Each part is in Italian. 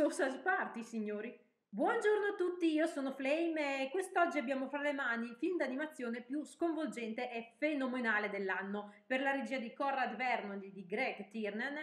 Sausage Party, signori! Buongiorno a tutti, io sono Flame e quest'oggi abbiamo fra le mani il film d'animazione più sconvolgente e fenomenale dell'anno per la regia di Conrad Vernon e di Greg Tiernan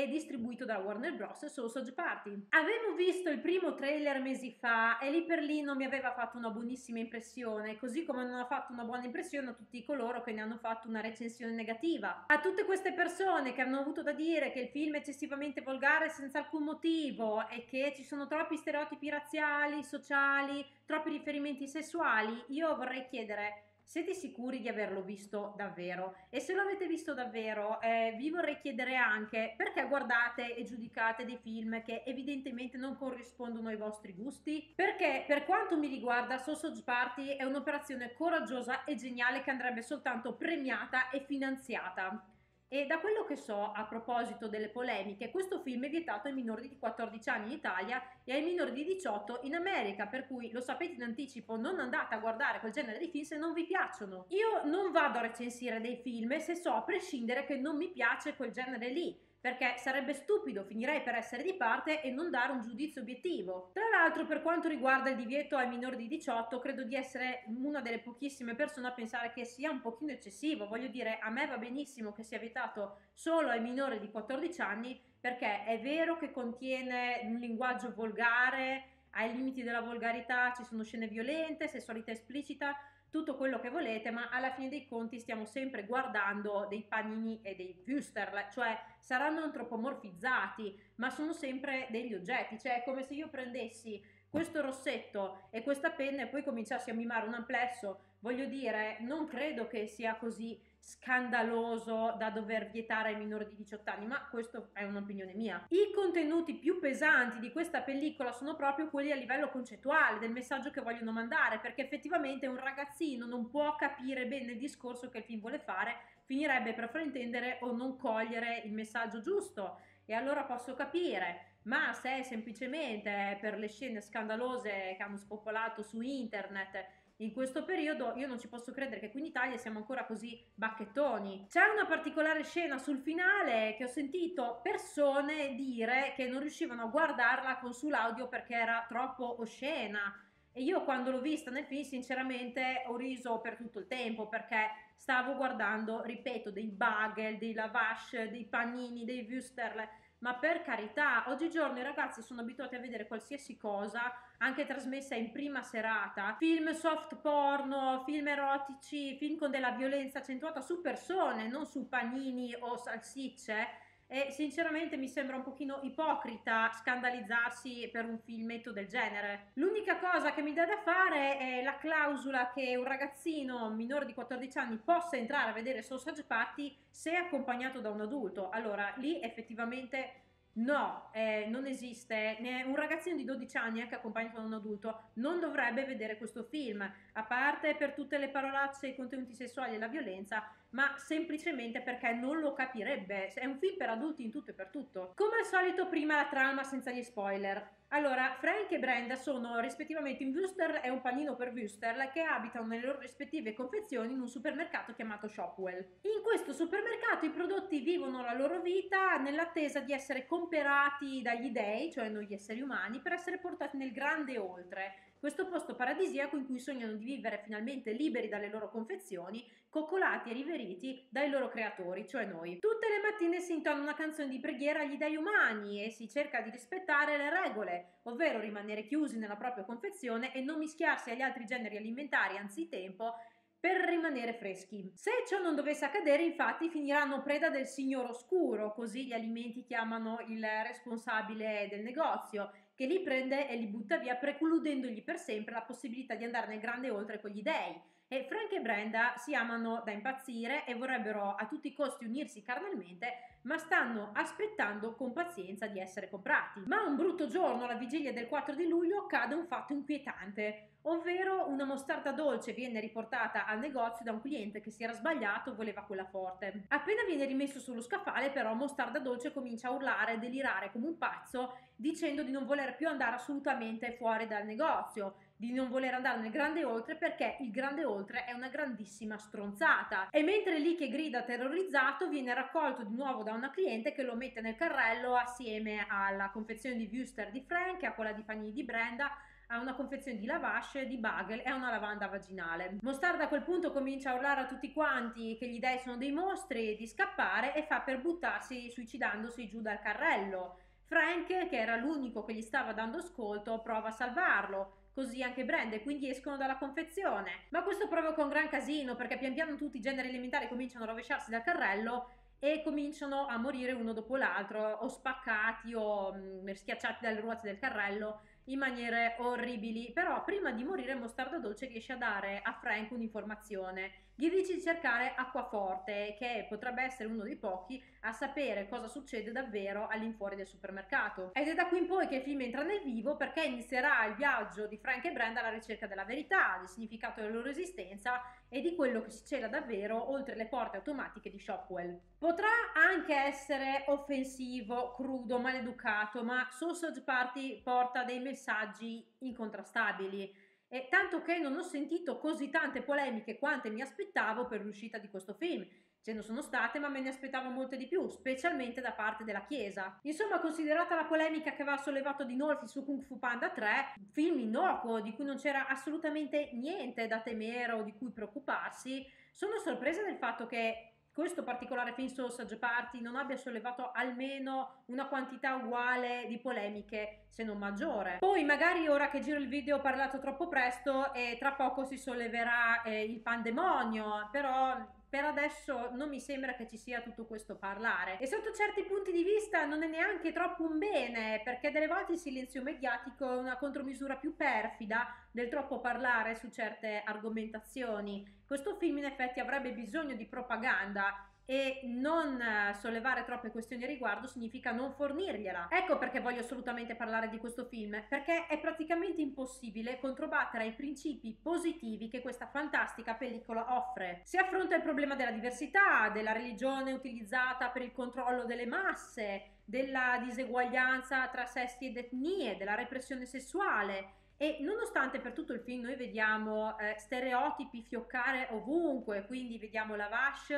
è distribuito da Warner Bros. Sausage Party. Avevo visto il primo trailer mesi fa e lì per lì non mi aveva fatto una buonissima impressione, così come non ha fatto una buona impressione a tutti coloro che ne hanno fatto una recensione negativa. A tutte queste persone che hanno avuto da dire che il film è eccessivamente volgare senza alcun motivo e che ci sono troppi stereotipi razziali, sociali, troppi riferimenti sessuali, io vorrei chiedere siete sicuri di averlo visto davvero? E se lo avete visto davvero, eh, vi vorrei chiedere anche perché guardate e giudicate dei film che evidentemente non corrispondono ai vostri gusti? Perché per quanto mi riguarda Sausage Party è un'operazione coraggiosa e geniale che andrebbe soltanto premiata e finanziata. E da quello che so, a proposito delle polemiche, questo film è vietato ai minori di 14 anni in Italia e ai minori di 18 in America, per cui lo sapete in anticipo, non andate a guardare quel genere di film se non vi piacciono. Io non vado a recensire dei film se so a prescindere che non mi piace quel genere lì perché sarebbe stupido, finirei per essere di parte e non dare un giudizio obiettivo. Tra l'altro, per quanto riguarda il divieto ai minori di 18, credo di essere una delle pochissime persone a pensare che sia un pochino eccessivo. Voglio dire, a me va benissimo che sia vietato solo ai minori di 14 anni, perché è vero che contiene un linguaggio volgare, ai limiti della volgarità, ci sono scene violente, sessualità esplicita, tutto quello che volete, ma alla fine dei conti stiamo sempre guardando dei panini e dei Wüsterl, cioè saranno antropomorfizzati, ma sono sempre degli oggetti, cioè è come se io prendessi questo rossetto e questa penna e poi cominciassi a mimare un amplesso, voglio dire, non credo che sia così scandaloso da dover vietare ai minori di 18 anni, ma questa è un'opinione mia. I contenuti più pesanti di questa pellicola sono proprio quelli a livello concettuale, del messaggio che vogliono mandare, perché effettivamente un ragazzino non può capire bene il discorso che il film vuole fare, finirebbe per fraintendere o non cogliere il messaggio giusto. E allora posso capire, ma se semplicemente per le scene scandalose che hanno spopolato su internet in questo periodo io non ci posso credere che qui in Italia siamo ancora così bacchettoni. C'è una particolare scena sul finale che ho sentito persone dire che non riuscivano a guardarla con sull'audio perché era troppo oscena. E io quando l'ho vista nel film sinceramente ho riso per tutto il tempo perché stavo guardando, ripeto, dei bagel, dei lavash, dei panini, dei wusterle ma per carità, oggigiorno i ragazzi sono abituati a vedere qualsiasi cosa, anche trasmessa in prima serata, film soft porno, film erotici, film con della violenza accentuata su persone, non su panini o salsicce e sinceramente mi sembra un pochino ipocrita scandalizzarsi per un filmetto del genere. L'unica cosa che mi dà da fare è la clausola che un ragazzino minore di 14 anni possa entrare a vedere Sausage Party se accompagnato da un adulto. Allora, lì effettivamente No, eh, non esiste. Un ragazzino di 12 anni, anche accompagnato da un adulto, non dovrebbe vedere questo film, a parte per tutte le parolacce, i contenuti sessuali e la violenza, ma semplicemente perché non lo capirebbe. È un film per adulti in tutto e per tutto. Come al solito, prima la trama senza gli spoiler. Allora, Frank e Brenda sono rispettivamente un Wüster e un panino per Wüster che abitano nelle loro rispettive confezioni in un supermercato chiamato Shopwell. In questo supermercato i prodotti vivono la loro vita nell'attesa di essere comperati dagli dei, cioè noi esseri umani, per essere portati nel grande oltre, questo posto paradisiaco in cui sognano di vivere finalmente liberi dalle loro confezioni, coccolati e riveriti dai loro creatori, cioè noi. Tutte le mattine si intona una canzone di preghiera agli dei umani e si cerca di rispettare le regole, ovvero rimanere chiusi nella propria confezione e non mischiarsi agli altri generi alimentari anzitempo per rimanere freschi. Se ciò non dovesse accadere, infatti, finiranno preda del signor oscuro, così gli alimenti chiamano il responsabile del negozio, che li prende e li butta via, precludendogli per sempre la possibilità di andare nel grande oltre con gli dei. E Frank e Brenda si amano da impazzire e vorrebbero a tutti i costi unirsi carnalmente, ma stanno aspettando con pazienza di essere comprati. Ma un brutto giorno, alla vigilia del 4 di luglio, accade un fatto inquietante ovvero una mostarda dolce viene riportata al negozio da un cliente che si era sbagliato e voleva quella forte. Appena viene rimesso sullo scaffale, però, mostarda dolce comincia a urlare e delirare come un pazzo, dicendo di non voler più andare assolutamente fuori dal negozio di non voler andare nel grande oltre perché il grande oltre è una grandissima stronzata e mentre lì che grida terrorizzato viene raccolto di nuovo da una cliente che lo mette nel carrello assieme alla confezione di Wuster di Frank, a quella di panini di Brenda, a una confezione di lavash, di bagel e una lavanda vaginale. Mostarda a quel punto comincia a urlare a tutti quanti che gli dei sono dei mostri, di scappare e fa per buttarsi suicidandosi giù dal carrello. Frank, che era l'unico che gli stava dando ascolto, prova a salvarlo, così anche Brand e quindi escono dalla confezione. Ma questo provoca un gran casino perché pian piano tutti i generi elementari cominciano a rovesciarsi dal carrello e cominciano a morire uno dopo l'altro o spaccati o mh, mm, schiacciati dalle ruote del carrello in maniere orribili. Però prima di morire Mostarda Dolce riesce a dare a Frank un'informazione gli dici di cercare Acquaforte, che potrebbe essere uno dei pochi a sapere cosa succede davvero all'infuori del supermercato. Ed è da qui in poi che il film entra nel vivo perché inizierà il viaggio di Frank e Brenda alla ricerca della verità, del significato della loro esistenza e di quello che si cela davvero oltre le porte automatiche di Shopwell. Potrà anche essere offensivo, crudo, maleducato, ma Sausage Party porta dei messaggi incontrastabili e tanto che non ho sentito così tante polemiche quante mi aspettavo per l'uscita di questo film. Ce ne sono state, ma me ne aspettavo molte di più, specialmente da parte della Chiesa. Insomma, considerata la polemica che aveva sollevato Dinolfi su Kung Fu Panda 3, un film innocuo di cui non c'era assolutamente niente da temere o di cui preoccuparsi, sono sorpresa del fatto che questo particolare film Sausage Party non abbia sollevato almeno una quantità uguale di polemiche, se non maggiore. Poi magari ora che giro il video ho parlato troppo presto e tra poco si solleverà eh, il pandemonio, però per adesso non mi sembra che ci sia tutto questo parlare e sotto certi punti di vista non è neanche troppo un bene perché delle volte il silenzio mediatico è una contromisura più perfida del troppo parlare su certe argomentazioni. Questo film in effetti avrebbe bisogno di propaganda e non eh, sollevare troppe questioni a riguardo significa non fornirgliela. Ecco perché voglio assolutamente parlare di questo film, perché è praticamente impossibile controbattere ai principi positivi che questa fantastica pellicola offre. Si affronta il problema della diversità, della religione utilizzata per il controllo delle masse, della diseguaglianza tra sessi ed etnie, della repressione sessuale. E nonostante per tutto il film noi vediamo eh, stereotipi fioccare ovunque, quindi vediamo la Vash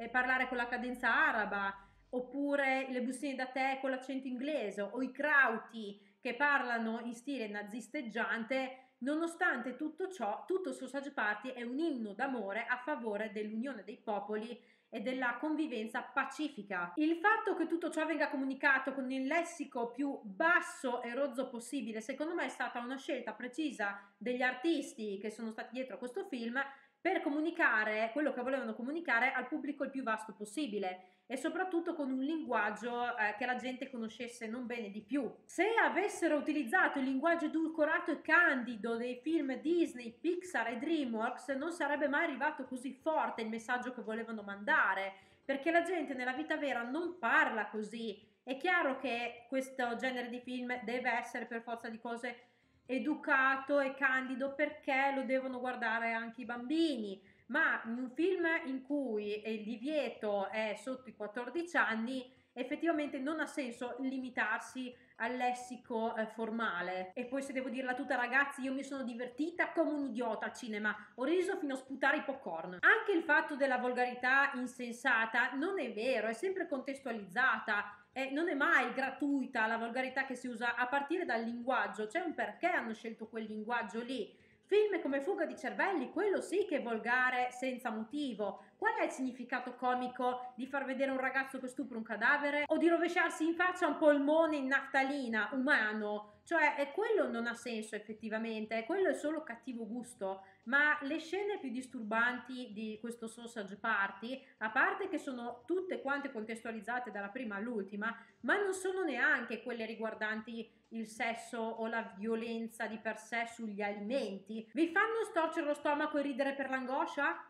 eh, parlare con la cadenza araba, oppure le bustine da tè con l'accento inglese, o i krauti che parlano in stile nazisteggiante, nonostante tutto ciò, tutto Sausage Party è un inno d'amore a favore dell'unione dei popoli e della convivenza pacifica. Il fatto che tutto ciò venga comunicato con il lessico più basso e rozzo possibile, secondo me è stata una scelta precisa degli artisti che sono stati dietro a questo film per comunicare quello che volevano comunicare al pubblico il più vasto possibile e soprattutto con un linguaggio eh, che la gente conoscesse non bene di più. Se avessero utilizzato il linguaggio edulcorato e candido dei film Disney, Pixar e DreamWorks non sarebbe mai arrivato così forte il messaggio che volevano mandare, perché la gente nella vita vera non parla così. È chiaro che questo genere di film deve essere per forza di cose educato e candido perché lo devono guardare anche i bambini, ma in un film in cui il divieto è sotto i 14 anni effettivamente non ha senso limitarsi al lessico eh, formale. E poi se devo dirla tutta ragazzi, io mi sono divertita come un idiota al cinema, ho riso fino a sputare i popcorn. Anche il fatto della volgarità insensata non è vero, è sempre contestualizzata e non è mai gratuita la volgarità che si usa a partire dal linguaggio, c'è un perché hanno scelto quel linguaggio lì. Film come Fuga di cervelli, quello sì che è volgare senza motivo. Qual è il significato comico di far vedere un ragazzo che stupra un cadavere o di rovesciarsi in faccia un polmone in naftalina umano? Cioè, è quello non ha senso effettivamente, quello è solo cattivo gusto. Ma le scene più disturbanti di questo sausage party, a parte che sono tutte quante contestualizzate dalla prima all'ultima, ma non sono neanche quelle riguardanti il sesso o la violenza di per sé sugli alimenti. Vi fanno storcere lo stomaco e ridere per l'angoscia?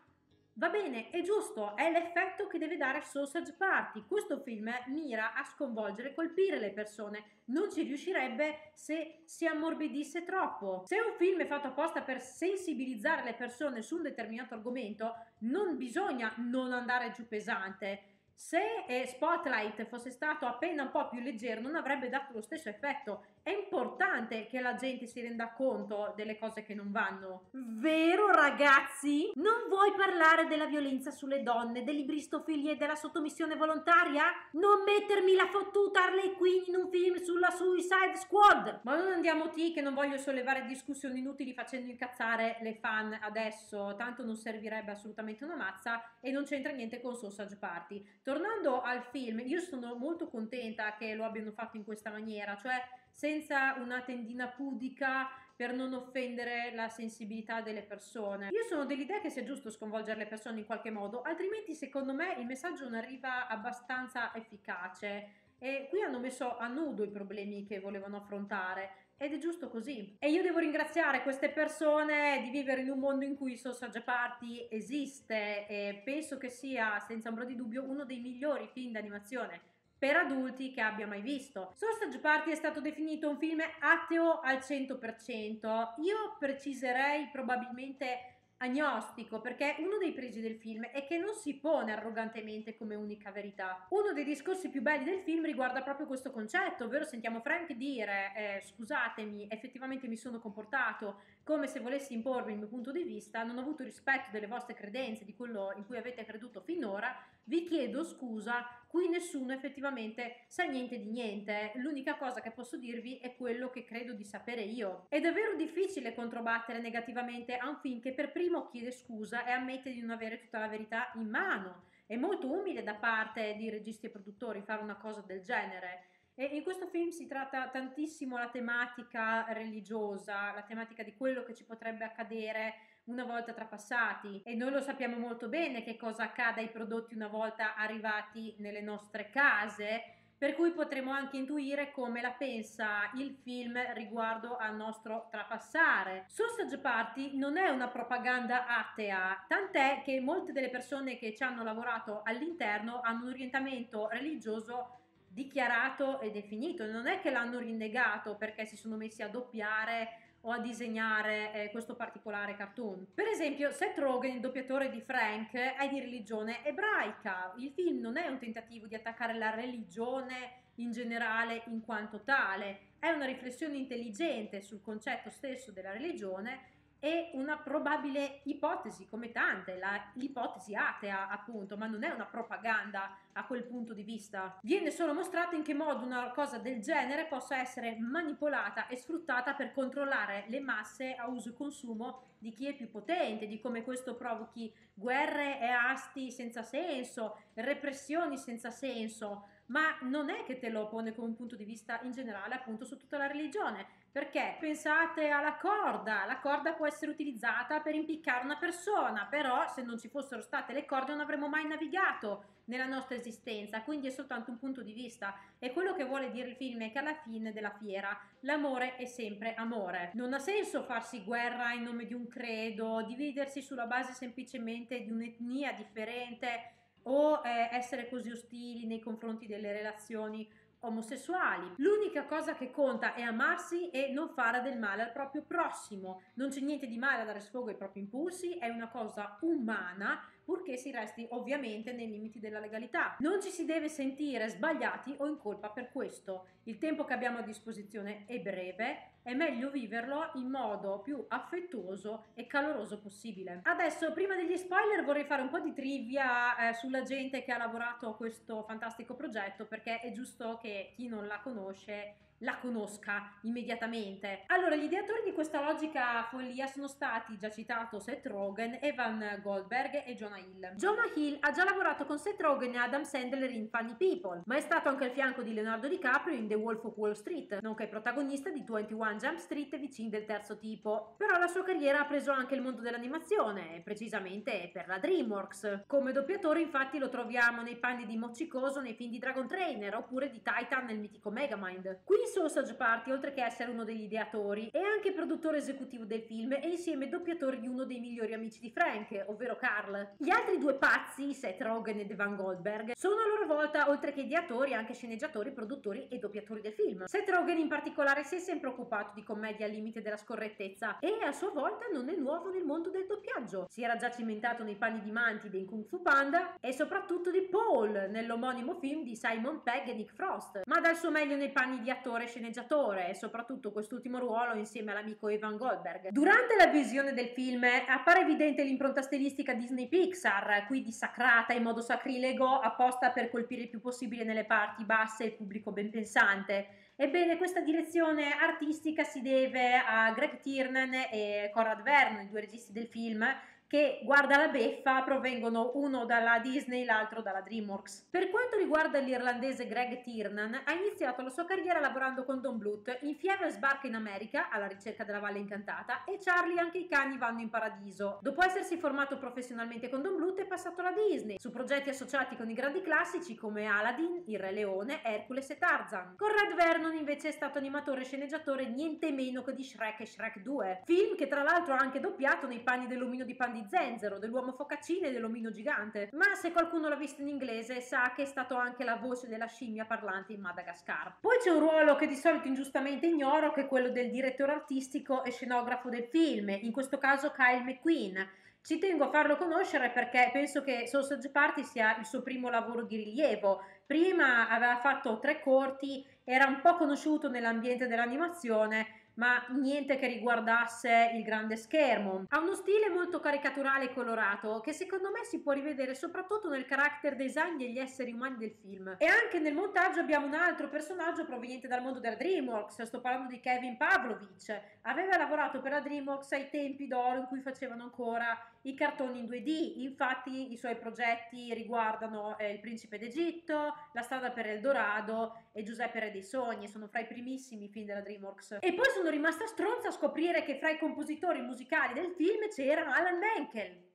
Va bene, è giusto, è l'effetto che deve dare Sausage Party. Questo film mira a sconvolgere e colpire le persone. Non ci riuscirebbe se si ammorbidisse troppo. Se un film è fatto apposta per sensibilizzare le persone su un determinato argomento, non bisogna non andare giù pesante Se eh, Spotlight fosse stato appena un po' più leggero non avrebbe dato lo stesso effetto. È importante che la gente si renda conto delle cose che non vanno. Vero ragazzi? Non vuoi parlare della violenza sulle donne, dell'ibristofilia e della sottomissione volontaria? Non mettermi la fottuta Harley Quinn in un film sulla Suicide Squad! Ma non andiamo T che non voglio sollevare discussioni inutili facendo incazzare le fan adesso, tanto non servirebbe assolutamente una mazza e non c'entra niente con Sausage Party. Tornando al film, io sono molto contenta che lo abbiano fatto in questa maniera, cioè senza una tendina pudica per non offendere la sensibilità delle persone. Io sono dell'idea che sia giusto sconvolgere le persone in qualche modo, altrimenti secondo me il messaggio non arriva abbastanza efficace. E qui hanno messo a nudo i problemi che volevano affrontare. Ed è giusto così. E io devo ringraziare queste persone di vivere in un mondo in cui Sausage Party esiste e penso che sia, senza ombra di dubbio, uno dei migliori film d'animazione per adulti che abbia mai visto. Sausage Party è stato definito un film ateo al 100%. Io preciserei probabilmente agnostico, perché uno dei pregi del film è che non si pone arrogantemente come unica verità. Uno dei discorsi più belli del film riguarda proprio questo concetto, ovvero sentiamo Frank dire eh, scusatemi, effettivamente mi sono comportato come se volessi imporvi il mio punto di vista, non ho avuto rispetto delle vostre credenze, di quello in cui avete creduto finora, vi chiedo scusa, qui nessuno effettivamente sa niente di niente, l'unica cosa che posso dirvi è quello che credo di sapere io. È davvero difficile controbattere negativamente a un film che per primo chiede scusa e ammette di non avere tutta la verità in mano. È molto umile da parte di registi e produttori fare una cosa del genere. E in questo film si tratta tantissimo la tematica religiosa, la tematica di quello che ci potrebbe accadere una volta trapassati e noi lo sappiamo molto bene che cosa accade ai prodotti una volta arrivati nelle nostre case per cui potremo anche intuire come la pensa il film riguardo al nostro trapassare. Sausage Party non è una propaganda atea, tant'è che molte delle persone che ci hanno lavorato all'interno hanno un orientamento religioso dichiarato e definito, non è che l'hanno rinnegato perché si sono messi a doppiare o a disegnare eh, questo particolare cartoon. Per esempio, Seth Rogen, il doppiatore di Frank, è di religione ebraica. Il film non è un tentativo di attaccare la religione in generale in quanto tale, è una riflessione intelligente sul concetto stesso della religione è una probabile ipotesi, come tante, la, l'ipotesi atea appunto, ma non è una propaganda a quel punto di vista. Viene solo mostrato in che modo una cosa del genere possa essere manipolata e sfruttata per controllare le masse a uso e consumo di chi è più potente, di come questo provochi guerre e asti senza senso, repressioni senza senso, ma non è che te lo pone come un punto di vista in generale appunto su tutta la religione perché pensate alla corda, la corda può essere utilizzata per impiccare una persona, però se non ci fossero state le corde non avremmo mai navigato nella nostra esistenza, quindi è soltanto un punto di vista. E quello che vuole dire il film è che alla fine della fiera l'amore è sempre amore. Non ha senso farsi guerra in nome di un credo, dividersi sulla base semplicemente di un'etnia differente o eh, essere così ostili nei confronti delle relazioni omosessuali. L'unica cosa che conta è amarsi e non fare del male al proprio prossimo. Non c'è niente di male a dare sfogo ai propri impulsi, è una cosa umana purché si resti ovviamente nei limiti della legalità. Non ci si deve sentire sbagliati o in colpa per questo. Il tempo che abbiamo a disposizione è breve, è meglio viverlo in modo più affettuoso e caloroso possibile. Adesso, prima degli spoiler, vorrei fare un po' di trivia eh, sulla gente che ha lavorato a questo fantastico progetto perché è giusto che chi non la conosce la conosca immediatamente. Allora, gli ideatori di questa logica follia sono stati, già citato, Seth Rogen, Evan Goldberg e Jonah Hill. Jonah Hill ha già lavorato con Seth Rogen e Adam Sandler in Funny People, ma è stato anche al fianco di Leonardo DiCaprio in The Wolf of Wall Street, nonché protagonista di 21 Jump Street e vicini del terzo tipo. Però la sua carriera ha preso anche il mondo dell'animazione, precisamente per la DreamWorks. Come doppiatore, infatti, lo troviamo nei panni di Mochicoso nei film di Dragon Trainer oppure di Titan nel mitico Megamind. Qui Sausage Party, oltre che essere uno degli ideatori, è anche produttore esecutivo del film e insieme doppiatore di uno dei migliori amici di Frank, ovvero Carl. Gli altri due pazzi, Seth Rogen ed Evan Goldberg, sono a loro volta, oltre che ideatori, anche sceneggiatori, produttori e doppiatori del film. Seth Rogen in particolare si è sempre occupato di commedia al limite della scorrettezza e a sua volta non è nuovo nel mondo del doppiaggio. Si era già cimentato nei panni di Mantide in Kung Fu Panda e soprattutto di Paul nell'omonimo film di Simon Pegg e Nick Frost, ma dal suo meglio nei panni di attore e sceneggiatore e soprattutto quest'ultimo ruolo insieme all'amico Evan Goldberg. Durante la visione del film appare evidente l'impronta stilistica Disney Pixar, qui dissacrata in modo sacrilego apposta per colpire il più possibile nelle parti basse il pubblico ben pensante. Ebbene, questa direzione artistica si deve a Greg Tiernan e Conrad Vernon, i due registi del film, che guarda la beffa provengono uno dalla Disney l'altro dalla DreamWorks. Per quanto riguarda l'irlandese Greg Tiernan, ha iniziato la sua carriera lavorando con Don Bluth in Fievel sbarca in America alla ricerca della Valle Incantata e Charlie anche i cani vanno in paradiso. Dopo essersi formato professionalmente con Don Bluth è passato alla Disney, su progetti associati con i grandi classici come Aladdin, Il Re Leone, Hercules e Tarzan. Conrad Vernon invece è stato animatore e sceneggiatore niente meno che di Shrek e Shrek 2, film che tra l'altro ha anche doppiato nei panni dell'omino di Pandi di Zenzero, dell'uomo focaccino e dell'omino gigante. Ma se qualcuno l'ha visto in inglese sa che è stato anche la voce della scimmia parlante in Madagascar. Poi c'è un ruolo che di solito ingiustamente ignoro, che è quello del direttore artistico e scenografo del film, in questo caso Kyle McQueen. Ci tengo a farlo conoscere perché penso che Sausage Party sia il suo primo lavoro di rilievo. Prima aveva fatto tre corti, era un po' conosciuto nell'ambiente dell'animazione, ma niente che riguardasse il grande schermo. Ha uno stile molto caricaturale e colorato che secondo me si può rivedere soprattutto nel character design degli esseri umani del film. E anche nel montaggio abbiamo un altro personaggio proveniente dal mondo della DreamWorks, sto parlando di Kevin Pavlovich. Aveva lavorato per la DreamWorks ai tempi d'oro in cui facevano ancora i cartoni in 2D, infatti i suoi progetti riguardano eh, Il Principe d'Egitto, La strada per Eldorado e Giuseppe Re dei Sogni, sono fra i primissimi film della DreamWorks. E poi sono rimasta stronza a scoprire che fra i compositori musicali del film c'era Alan Menkel.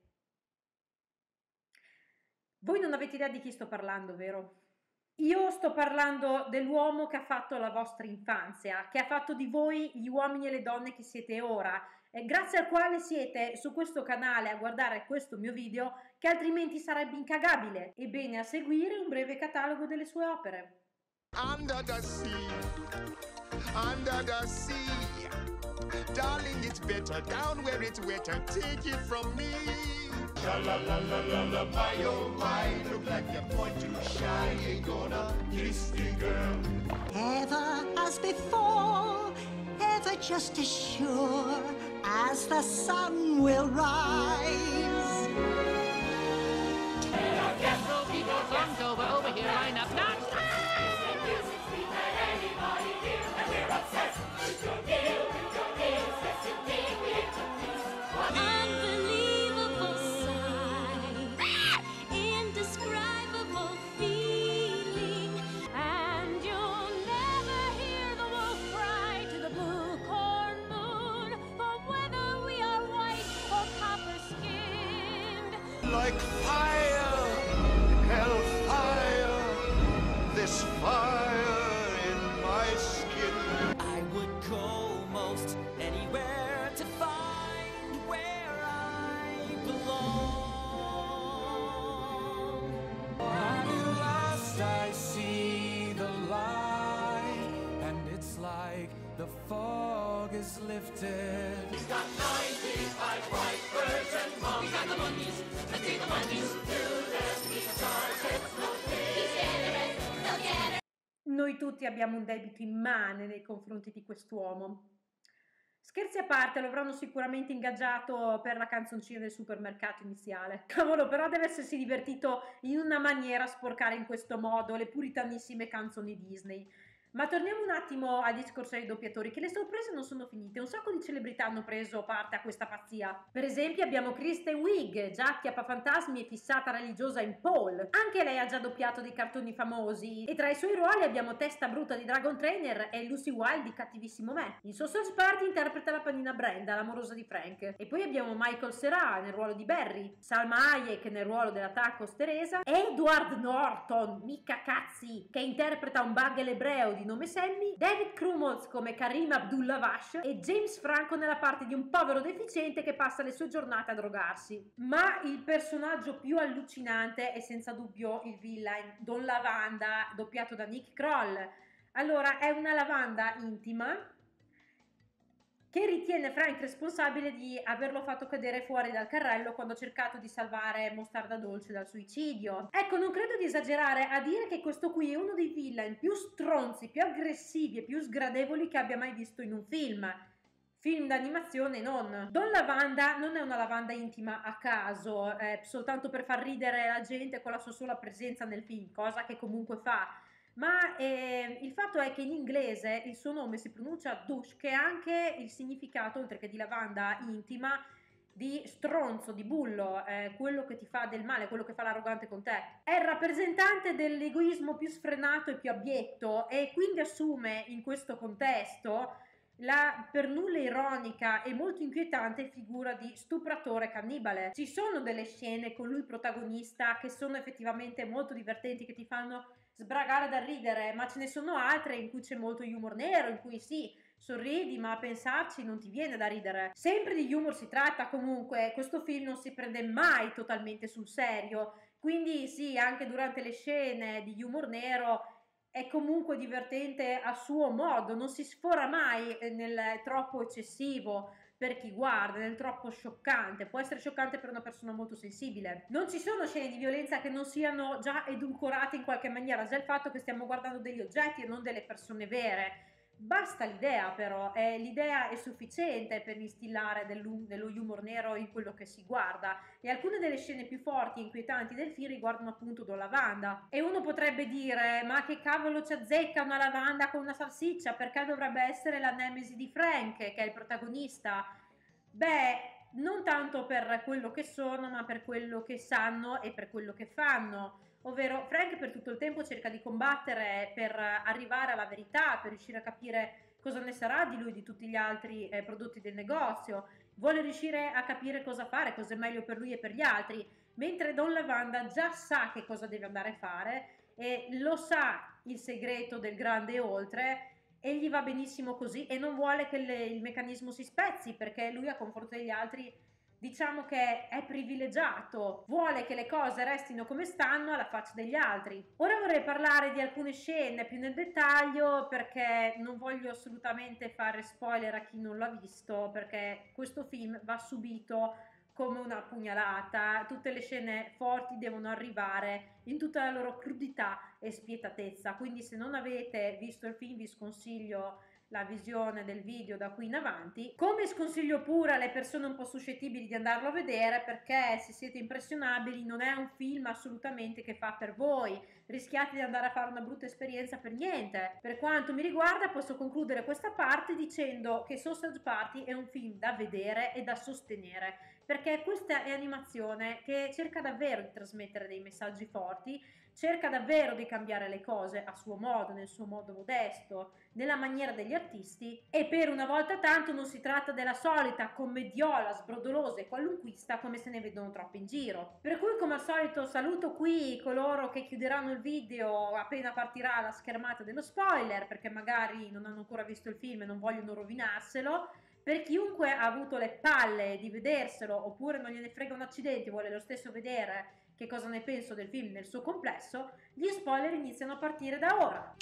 Voi non avete idea di chi sto parlando, vero? Io sto parlando dell'uomo che ha fatto la vostra infanzia, che ha fatto di voi gli uomini e le donne che siete ora, eh, grazie al quale siete su questo canale a guardare questo mio video che altrimenti sarebbe incagabile. Ebbene, a seguire un breve catalogo delle sue opere. Under the sea, under the sea, darling it's better down where it's wetter, take it from me. Sha la la la la la, my oh my, look like you're going to shy, ain't gonna kiss the girl. Ever as before, ever just as sure as the sun will rise. Noi tutti abbiamo un debito immane nei confronti di quest'uomo. Scherzi a parte, lo avranno sicuramente ingaggiato per la canzoncina del supermercato iniziale. Cavolo, però deve essersi divertito in una maniera a sporcare in questo modo le puritanissime canzoni Disney. Ma torniamo un attimo al discorso dei doppiatori, che le sorprese non sono finite. Un sacco di celebrità hanno preso parte a questa pazzia. Per esempio abbiamo Kristen Wiig, già fantasmi e fissata religiosa in Paul. Anche lei ha già doppiato dei cartoni famosi. E tra i suoi ruoli abbiamo Testa Brutta di Dragon Trainer e Lucy Wild di Cattivissimo Me. In Sausage Party interpreta la panina Brenda, l'amorosa di Frank. E poi abbiamo Michael Serra nel ruolo di Barry, Salma Hayek nel ruolo della tacos Teresa, Edward Norton, mica cazzi, che interpreta un bug ebreo di nome Sammy, David Krumholtz come Karim Abdullah-Vash e James Franco nella parte di un povero deficiente che passa le sue giornate a drogarsi. Ma il personaggio più allucinante è senza dubbio il villain Don Lavanda, doppiato da Nick Kroll. Allora, è una lavanda intima che ritiene Frank responsabile di averlo fatto cadere fuori dal carrello quando ha cercato di salvare Mostarda Dolce dal suicidio. Ecco, non credo di esagerare a dire che questo qui è uno dei villain più stronzi, più aggressivi e più sgradevoli che abbia mai visto in un film. Film d'animazione non. Don Lavanda non è una lavanda intima a caso, soltanto per far ridere la gente con la sua sola presenza nel film, cosa che comunque fa ma eh, il fatto è che in inglese il suo nome si pronuncia douche, che ha anche il significato, oltre che di lavanda intima, di stronzo, di bullo, eh, quello che ti fa del male, quello che fa l'arrogante con te. È il rappresentante dell'egoismo più sfrenato e più abietto e quindi assume in questo contesto la per nulla ironica e molto inquietante figura di stupratore cannibale. Ci sono delle scene con lui protagonista che sono effettivamente molto divertenti, che ti fanno sbragare da ridere, ma ce ne sono altre in cui c'è molto humor nero, in cui sì, sorridi, ma a pensarci non ti viene da ridere. Sempre di humor si tratta comunque, questo film non si prende mai totalmente sul serio, quindi sì, anche durante le scene di humor nero è comunque divertente a suo modo, non si sfora mai nel troppo eccessivo per chi guarda, nel troppo scioccante, può essere scioccante per una persona molto sensibile. Non ci sono scene di violenza che non siano già edulcorate in qualche maniera, già il fatto che stiamo guardando degli oggetti e non delle persone vere Basta l'idea però, eh, l'idea è sufficiente per instillare dello humor nero in quello che si guarda e alcune delle scene più forti e inquietanti del film riguardano appunto Don Lavanda. E uno potrebbe dire ma che cavolo ci azzecca una lavanda con una salsiccia? Perché dovrebbe essere la nemesi di Frank che è il protagonista? Beh, non tanto per quello che sono ma per quello che sanno e per quello che fanno ovvero Frank per tutto il tempo cerca di combattere per arrivare alla verità, per riuscire a capire cosa ne sarà di lui e di tutti gli altri eh, prodotti del negozio, vuole riuscire a capire cosa fare, cosa è meglio per lui e per gli altri, mentre Don Lavanda già sa che cosa deve andare a fare e lo sa il segreto del grande oltre e gli va benissimo così e non vuole che le, il meccanismo si spezzi perché lui a confronto degli altri diciamo che è privilegiato, vuole che le cose restino come stanno alla faccia degli altri. Ora vorrei parlare di alcune scene più nel dettaglio perché non voglio assolutamente fare spoiler a chi non l'ha visto perché questo film va subito come una pugnalata, tutte le scene forti devono arrivare in tutta la loro crudità e spietatezza, quindi se non avete visto il film vi sconsiglio la visione del video da qui in avanti. Come sconsiglio pure alle persone un po' suscettibili di andarlo a vedere perché se siete impressionabili non è un film assolutamente che fa per voi, rischiate di andare a fare una brutta esperienza per niente. Per quanto mi riguarda posso concludere questa parte dicendo che Sausage Party è un film da vedere e da sostenere perché questa è animazione che cerca davvero di trasmettere dei messaggi forti cerca davvero di cambiare le cose a suo modo, nel suo modo modesto, nella maniera degli artisti e per una volta tanto non si tratta della solita commediola sbrodolosa e qualunquista come se ne vedono troppo in giro. Per cui come al solito saluto qui coloro che chiuderanno il video appena partirà la schermata dello spoiler perché magari non hanno ancora visto il film e non vogliono rovinarselo. Per chiunque ha avuto le palle di vederselo oppure non gliene frega un accidente e vuole lo stesso vedere che cosa ne penso del film nel suo complesso, gli spoiler iniziano a partire da ora.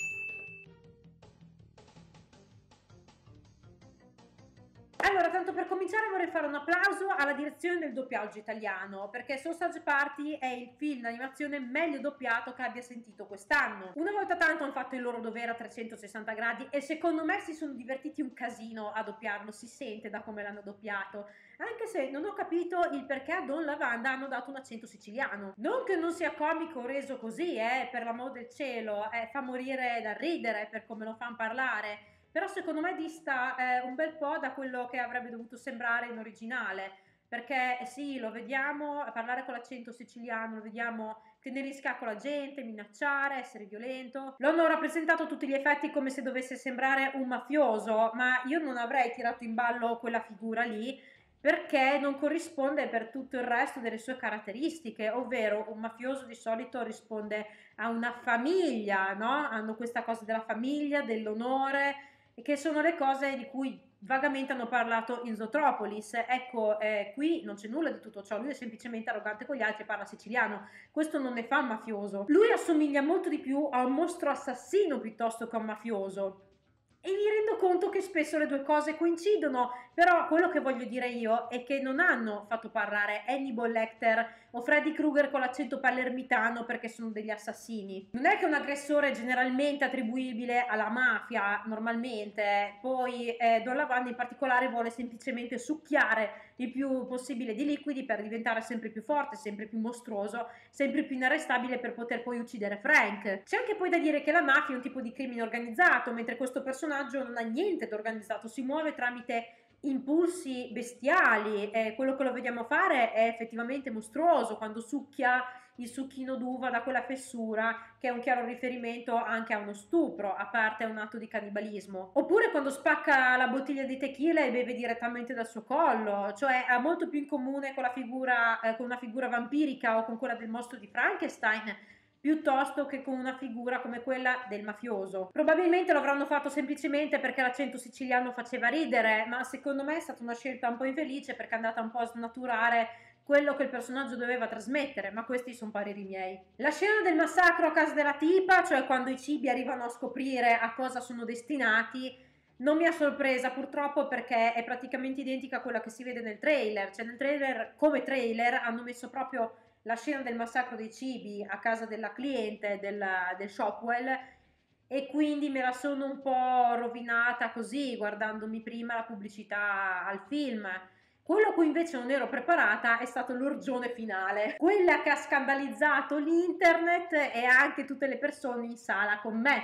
Allora, tanto per cominciare vorrei fare un applauso alla direzione del doppiaggio italiano, perché Sausage Party è il film d'animazione meglio doppiato che abbia sentito quest'anno. Una volta tanto hanno fatto il loro dovere a 360 gradi e secondo me si sono divertiti un casino a doppiarlo, si sente da come l'hanno doppiato. Anche se non ho capito il perché a Don Lavanda hanno dato un accento siciliano. Non che non sia comico reso così, eh, per l'amor del cielo, eh, fa morire da ridere per come lo fanno parlare però secondo me dista eh, un bel po' da quello che avrebbe dovuto sembrare in originale, perché eh, sì, lo vediamo parlare con l'accento siciliano, lo vediamo tenere in scacco la gente, minacciare, essere violento. Lo hanno rappresentato a tutti gli effetti come se dovesse sembrare un mafioso, ma io non avrei tirato in ballo quella figura lì, perché non corrisponde per tutto il resto delle sue caratteristiche, ovvero un mafioso di solito risponde a una famiglia, no? Hanno questa cosa della famiglia, dell'onore, che sono le cose di cui vagamente hanno parlato in Zotropolis. Ecco, eh, qui non c'è nulla di tutto ciò, lui è semplicemente arrogante con gli altri e parla siciliano. Questo non ne fa un mafioso. Lui assomiglia molto di più a un mostro assassino piuttosto che a un mafioso e mi rendo conto che spesso le due cose coincidono, però quello che voglio dire io è che non hanno fatto parlare Hannibal Lecter o Freddy Krueger con l'accento palermitano perché sono degli assassini. Non è che un aggressore generalmente attribuibile alla mafia, normalmente, poi eh, Don Lavanda in particolare vuole semplicemente succhiare il più possibile di liquidi per diventare sempre più forte, sempre più mostruoso, sempre più inarrestabile per poter poi uccidere Frank. C'è anche poi da dire che la mafia è un tipo di crimine organizzato, mentre questo personaggio non ha niente di organizzato, si muove tramite impulsi bestiali e quello che lo vediamo fare è effettivamente mostruoso quando succhia il succhino d'uva da quella fessura che è un chiaro riferimento anche a uno stupro a parte un atto di cannibalismo oppure quando spacca la bottiglia di tequila e beve direttamente dal suo collo cioè ha molto più in comune con figura eh, con una figura vampirica o con quella del mostro di Frankenstein piuttosto che con una figura come quella del mafioso. Probabilmente lo avranno fatto semplicemente perché l'accento siciliano faceva ridere, ma secondo me è stata una scelta un po' infelice perché è andata un po' a snaturare quello che il personaggio doveva trasmettere, ma questi sono pareri miei. La scena del massacro a casa della tipa, cioè quando i cibi arrivano a scoprire a cosa sono destinati, non mi ha sorpresa purtroppo perché è praticamente identica a quella che si vede nel trailer, cioè nel trailer come trailer hanno messo proprio la scena del massacro dei cibi a casa della cliente della, del Shopwell e quindi me la sono un po' rovinata così guardandomi prima la pubblicità al film. Quello a cui invece non ero preparata è stato l'orgione finale, quella che ha scandalizzato l'internet e anche tutte le persone in sala con me,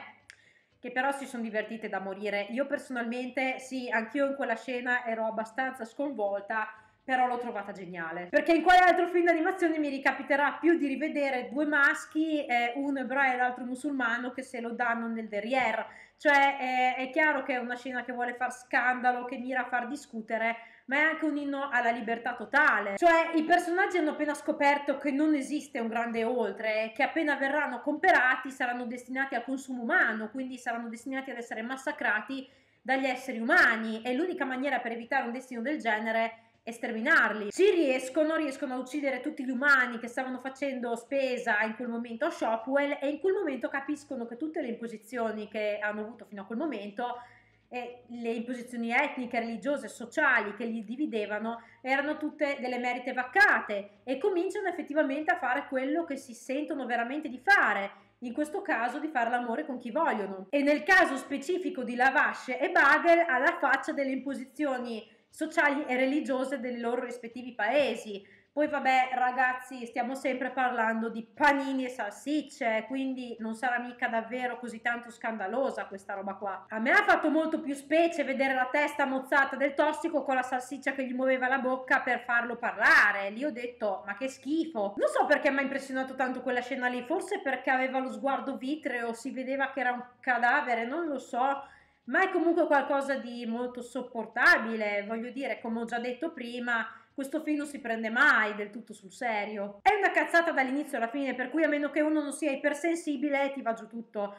che però si sono divertite da morire. Io personalmente, sì, anch'io in quella scena ero abbastanza sconvolta però l'ho trovata geniale. Perché in quale altro film d'animazione mi ricapiterà più di rivedere due maschi, eh, uno ebreo e l'altro musulmano, che se lo danno nel derrière. Cioè è, è chiaro che è una scena che vuole far scandalo, che mira a far discutere, ma è anche un inno alla libertà totale. Cioè i personaggi hanno appena scoperto che non esiste un grande oltre, che appena verranno comperati saranno destinati al consumo umano, quindi saranno destinati ad essere massacrati dagli esseri umani e l'unica maniera per evitare un destino del genere esterminarli. Ci riescono, riescono a uccidere tutti gli umani che stavano facendo spesa in quel momento a Shopwell e in quel momento capiscono che tutte le imposizioni che hanno avuto fino a quel momento e le imposizioni etniche, religiose, sociali che li dividevano erano tutte delle merite vaccate e cominciano effettivamente a fare quello che si sentono veramente di fare, in questo caso di fare l'amore con chi vogliono. E nel caso specifico di Lavash e Bagel alla faccia delle imposizioni sociali e religiose dei loro rispettivi paesi. Poi vabbè ragazzi stiamo sempre parlando di panini e salsicce, quindi non sarà mica davvero così tanto scandalosa questa roba qua. A me ha fatto molto più specie vedere la testa mozzata del tossico con la salsiccia che gli muoveva la bocca per farlo parlare. Lì ho detto ma che schifo. Non so perché mi ha impressionato tanto quella scena lì, forse perché aveva lo sguardo vitreo, si vedeva che era un cadavere, non lo so ma è comunque qualcosa di molto sopportabile, voglio dire, come ho già detto prima, questo film non si prende mai del tutto sul serio. È una cazzata dall'inizio alla fine, per cui a meno che uno non sia ipersensibile ti va giù tutto.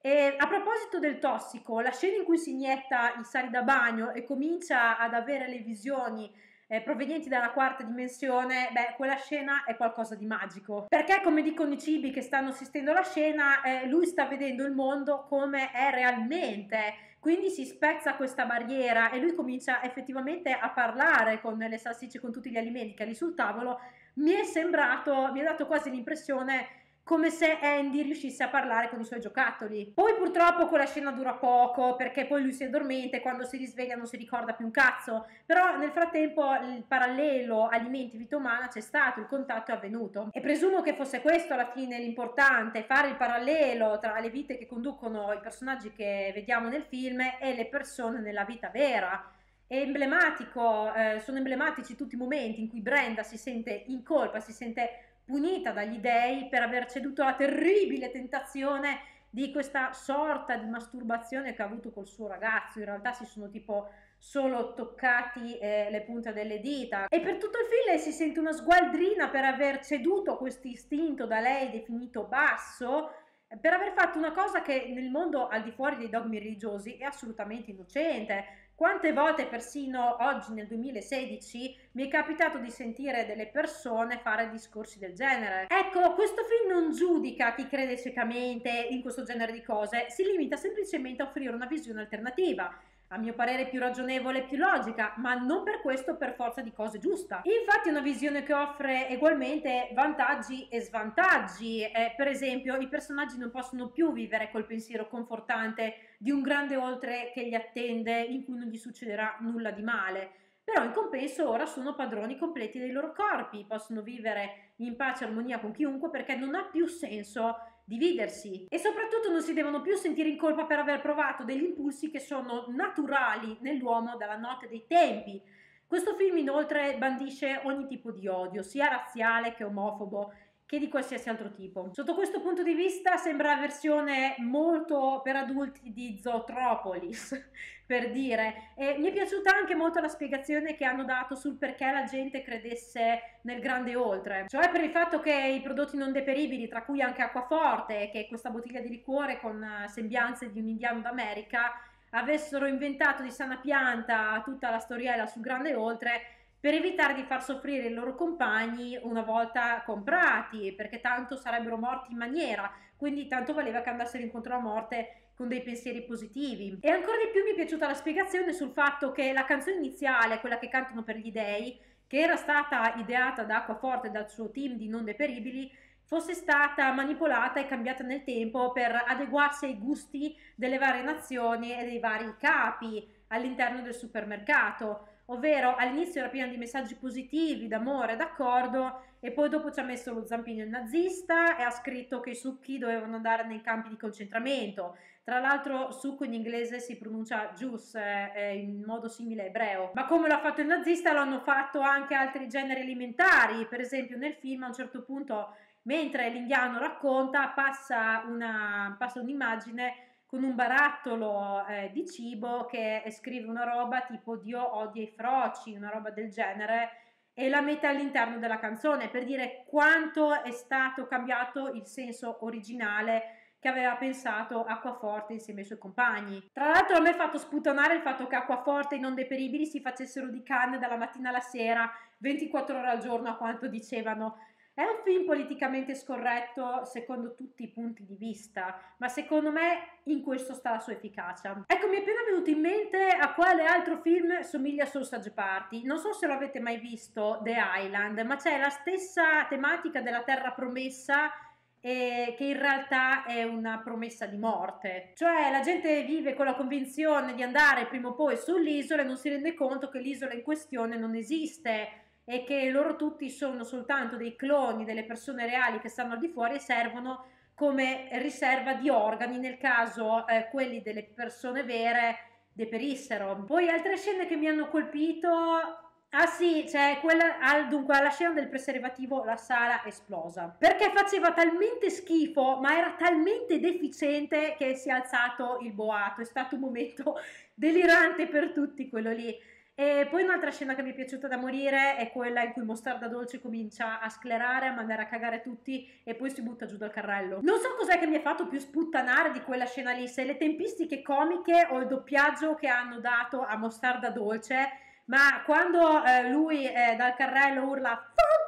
E a proposito del tossico, la scena in cui si inietta i sali da bagno e comincia ad avere le visioni eh, provenienti dalla quarta dimensione, beh, quella scena è qualcosa di magico. Perché, come dicono i cibi che stanno assistendo alla scena, eh, lui sta vedendo il mondo come è realmente. Quindi si spezza questa barriera e lui comincia effettivamente a parlare con le salsicce, con tutti gli alimenti che ha lì sul tavolo. Mi è sembrato, mi ha dato quasi l'impressione come se Andy riuscisse a parlare con i suoi giocattoli. Poi purtroppo quella scena dura poco perché poi lui si addormenta e quando si risveglia non si ricorda più un cazzo, però nel frattempo il parallelo alimenti-vita umana c'è stato, il contatto è avvenuto. E presumo che fosse questo alla fine l'importante, fare il parallelo tra le vite che conducono i personaggi che vediamo nel film e le persone nella vita vera. È emblematico, eh, sono emblematici tutti i momenti in cui Brenda si sente in colpa, si sente punita dagli dei per aver ceduto alla terribile tentazione di questa sorta di masturbazione che ha avuto col suo ragazzo, in realtà si sono tipo solo toccati eh, le punte delle dita e per tutto il film lei si sente una sgualdrina per aver ceduto questo istinto da lei definito basso per aver fatto una cosa che nel mondo al di fuori dei dogmi religiosi è assolutamente innocente. Quante volte persino oggi nel 2016 mi è capitato di sentire delle persone fare discorsi del genere. Ecco, questo film non giudica chi crede ciecamente in questo genere di cose, si limita semplicemente a offrire una visione alternativa a mio parere più ragionevole e più logica, ma non per questo per forza di cose giusta. Infatti è una visione che offre ugualmente vantaggi e svantaggi. Eh, per esempio, i personaggi non possono più vivere col pensiero confortante di un grande oltre che li attende in cui non gli succederà nulla di male. Però in compenso ora sono padroni completi dei loro corpi, possono vivere in pace e armonia con chiunque perché non ha più senso dividersi e soprattutto non si devono più sentire in colpa per aver provato degli impulsi che sono naturali nell'uomo dalla notte dei tempi. Questo film inoltre bandisce ogni tipo di odio, sia razziale che omofobo, che di qualsiasi altro tipo. Sotto questo punto di vista sembra la versione molto per adulti di Zootropolis, per dire. E mi è piaciuta anche molto la spiegazione che hanno dato sul perché la gente credesse nel grande oltre, cioè per il fatto che i prodotti non deperibili, tra cui anche acquaforte, che è questa bottiglia di liquore con sembianze di un indiano d'America, avessero inventato di sana pianta tutta la storiella sul grande oltre per evitare di far soffrire i loro compagni una volta comprati, perché tanto sarebbero morti in maniera, quindi tanto valeva che andassero incontro alla morte con dei pensieri positivi. E ancora di più mi è piaciuta la spiegazione sul fatto che la canzone iniziale, quella che cantano per gli dei, che era stata ideata da Acquaforte dal suo team di non deperibili, fosse stata manipolata e cambiata nel tempo per adeguarsi ai gusti delle varie nazioni e dei vari capi all'interno del supermercato ovvero all'inizio era piena di messaggi positivi, d'amore, d'accordo, e poi dopo ci ha messo lo zampino il nazista e ha scritto che i succhi dovevano andare nei campi di concentramento. Tra l'altro succo in inglese si pronuncia juice eh, in modo simile a ebreo. Ma come l'ha fatto il nazista lo hanno fatto anche altri generi alimentari. Per esempio nel film a un certo punto, mentre l'indiano racconta, passa, una, passa un'immagine con un barattolo eh, di cibo che scrive una roba tipo Dio odia i froci, una roba del genere, e la mette all'interno della canzone per dire quanto è stato cambiato il senso originale che aveva pensato Acquaforte insieme ai suoi compagni. Tra l'altro a me è fatto sputanare il fatto che Acquaforte e non deperibili si facessero di canne dalla mattina alla sera, 24 ore al giorno a quanto dicevano è un film politicamente scorretto secondo tutti i punti di vista, ma secondo me in questo sta la sua efficacia. Ecco, mi è appena venuto in mente a quale altro film somiglia Sausage Party. Non so se lo avete mai visto, The Island, ma c'è la stessa tematica della terra promessa e che in realtà è una promessa di morte. Cioè la gente vive con la convinzione di andare prima o poi sull'isola e non si rende conto che l'isola in questione non esiste e che loro tutti sono soltanto dei cloni delle persone reali che stanno al di fuori e servono come riserva di organi nel caso eh, quelli delle persone vere deperissero. Poi altre scene che mi hanno colpito Ah sì, cioè quella, ah, dunque alla scena del preservativo la sala esplosa perché faceva talmente schifo ma era talmente deficiente che si è alzato il boato, è stato un momento delirante per tutti quello lì. E poi un'altra scena che mi è piaciuta da morire è quella in cui Mostarda Dolce comincia a sclerare, a mandare a cagare tutti e poi si butta giù dal carrello. Non so cos'è che mi ha fatto più sputtanare di quella scena lì, se le tempistiche comiche o il doppiaggio che hanno dato a Mostarda Dolce, ma quando eh, lui eh, dal carrello urla fanculo!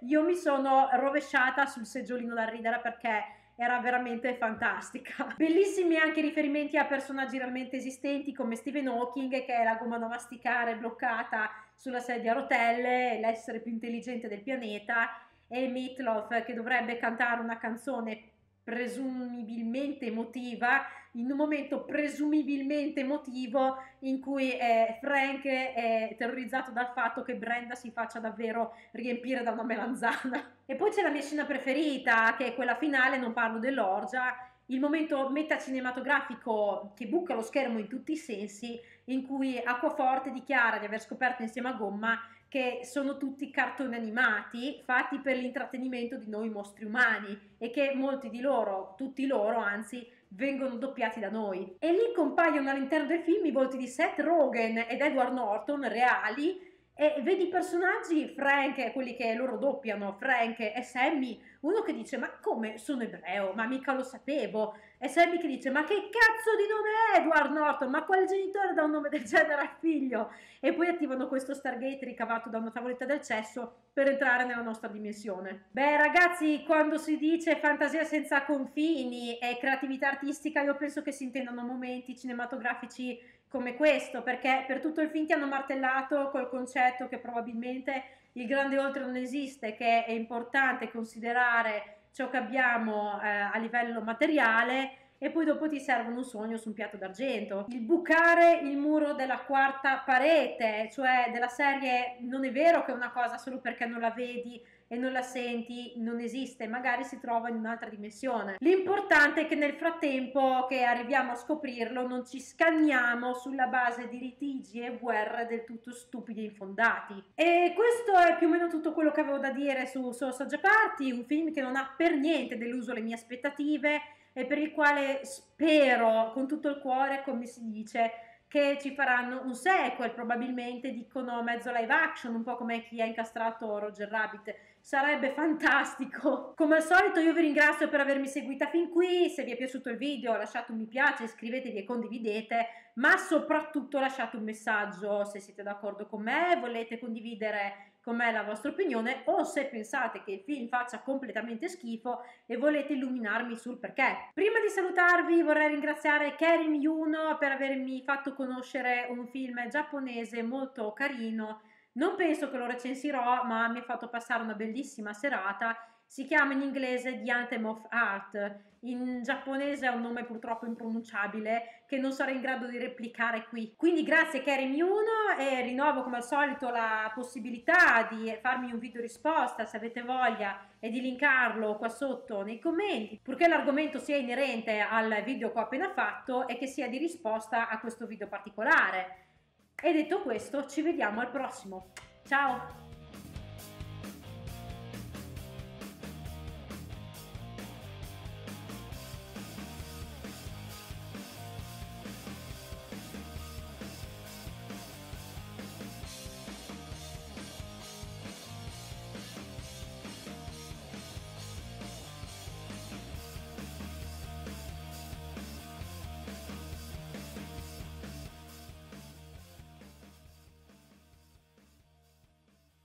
Io mi sono rovesciata sul seggiolino da ridere perché era veramente fantastica. Bellissimi anche riferimenti a personaggi realmente esistenti come Stephen Hawking, che è la gomma da masticare bloccata sulla sedia a rotelle, l'essere più intelligente del pianeta, e Meatloaf, che dovrebbe cantare una canzone presumibilmente emotiva in un momento presumibilmente emotivo in cui eh, Frank è terrorizzato dal fatto che Brenda si faccia davvero riempire da una melanzana. E poi c'è la mia scena preferita, che è quella finale, non parlo dell'orgia, il momento metacinematografico che buca lo schermo in tutti i sensi, in cui Acquaforte dichiara di aver scoperto insieme a Gomma che sono tutti cartoni animati fatti per l'intrattenimento di noi mostri umani e che molti di loro, tutti loro anzi, vengono doppiati da noi. E lì compaiono all'interno del film i volti di Seth Rogen ed Edward Norton reali e vedi i personaggi, Frank, quelli che loro doppiano, Frank e Sammy, uno che dice ma come sono ebreo, ma mica lo sapevo, e Sammy che dice ma che cazzo di nome è Edward Norton, ma quale genitore dà un nome del genere al figlio? E poi attivano questo Stargate ricavato da una tavoletta del cesso per entrare nella nostra dimensione. Beh ragazzi, quando si dice fantasia senza confini e creatività artistica, io penso che si intendano momenti cinematografici come questo, perché per tutto il film ti hanno martellato col concetto che probabilmente il grande oltre non esiste, che è importante considerare ciò che abbiamo eh, a livello materiale e poi dopo ti servono un sogno su un piatto d'argento. Il bucare il muro della quarta parete, cioè della serie non è vero che è una cosa solo perché non la vedi e non la senti, non esiste, magari si trova in un'altra dimensione. L'importante è che nel frattempo che arriviamo a scoprirlo non ci scanniamo sulla base di litigi e guerre del tutto stupidi e infondati. E questo è più o meno tutto quello che avevo da dire su Sausage Party, un film che non ha per niente deluso le mie aspettative e per il quale spero con tutto il cuore, come si dice, che ci faranno un sequel, probabilmente dicono mezzo live action, un po' come chi ha incastrato Roger Rabbit. Sarebbe fantastico. Come al solito io vi ringrazio per avermi seguita fin qui, se vi è piaciuto il video lasciate un mi piace, iscrivetevi e condividete, ma soprattutto lasciate un messaggio se siete d'accordo con me, volete condividere com'è la vostra opinione o se pensate che il film faccia completamente schifo e volete illuminarmi sul perché. Prima di salutarvi vorrei ringraziare Kerin Yuno per avermi fatto conoscere un film giapponese molto carino. Non penso che lo recensirò, ma mi ha fatto passare una bellissima serata si chiama in inglese The Anthem of Art, in giapponese ha un nome purtroppo impronunciabile che non sarei in grado di replicare qui. Quindi grazie Kerem Yuno e rinnovo come al solito la possibilità di farmi un video risposta se avete voglia e di linkarlo qua sotto nei commenti, purché l'argomento sia inerente al video che ho appena fatto e che sia di risposta a questo video particolare. E detto questo, ci vediamo al prossimo. Ciao!